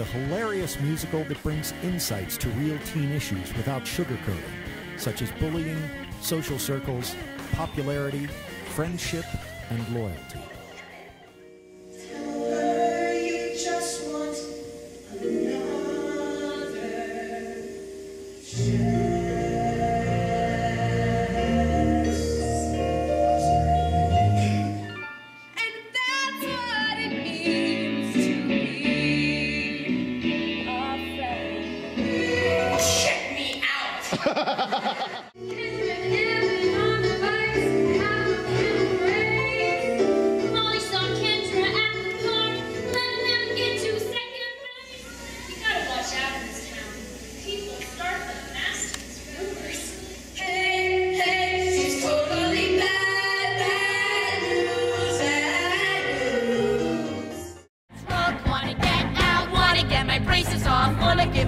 13 is a hilarious musical that brings insights to real teen issues without sugarcoating, such as bullying, social circles, popularity, friendship, and loyalty. Check Kiss me.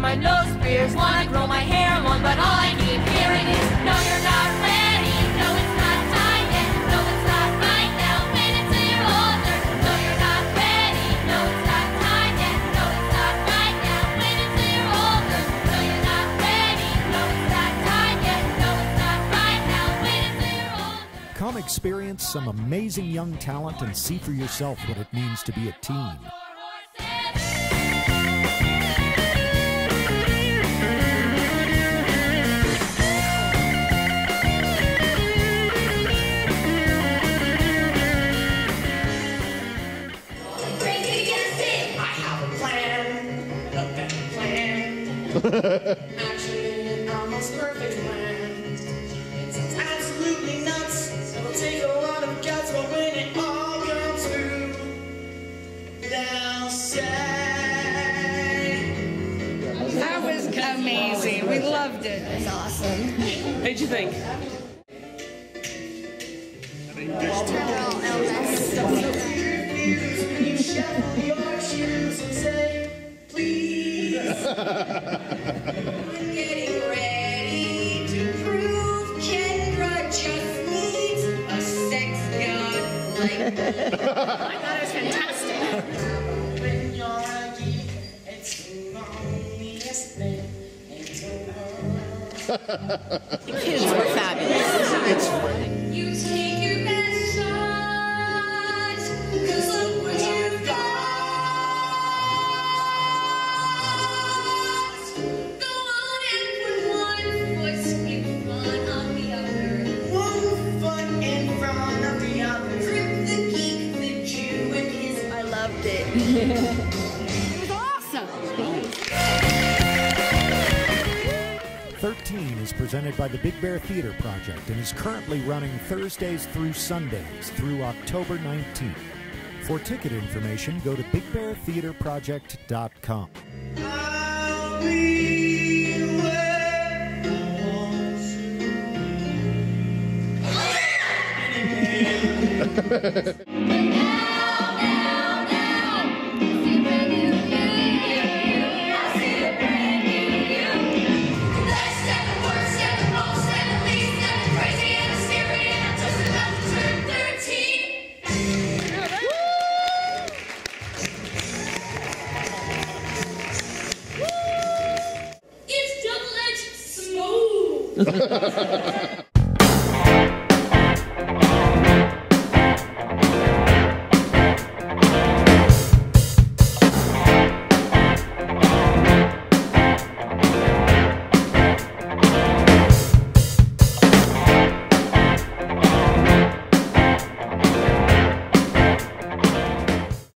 My nose pierced, wanna grow my hair long, but all I keep hearing is, no, you're not ready, no, it's not time yet, no, it's not right now, wait until you're older, no, you're not ready, no, it's not time yet, no, it's not right now, wait until you're older, no, you're not ready, no, it's not time yet, no, it's not right now, wait until you're older. Come experience some amazing young talent and see for yourself what it means to be a teen. Plan. Actually, an almost perfect plan. It sounds absolutely nuts. It'll take a lot of it all say. That was amazing. We loved it. It's awesome. What'd you think? Like. I thought it was fantastic. When you're a geek, it's the loneliest thing the. Kids were fabulous. You take loved it. it was awesome. 13 is presented by the Big Bear Theater Project and is currently running Thursdays through Sundays through October 19th. For ticket information, go to bigbeartheaterproject.com. I'll be where I want It's double-edged smooth.